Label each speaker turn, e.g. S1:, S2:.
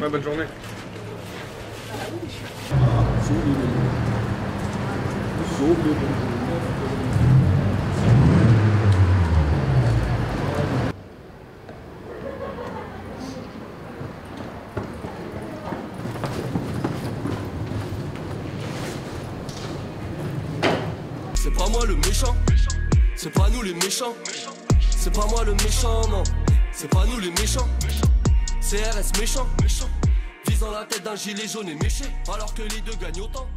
S1: Ouais, bonne journée.
S2: C'est pas moi le méchant, c'est pas nous les méchants. C'est pas moi le méchant, non. C'est pas nous les méchants. CRS méchant, dans la tête d'un gilet jaune et méché, alors que les deux gagnent autant.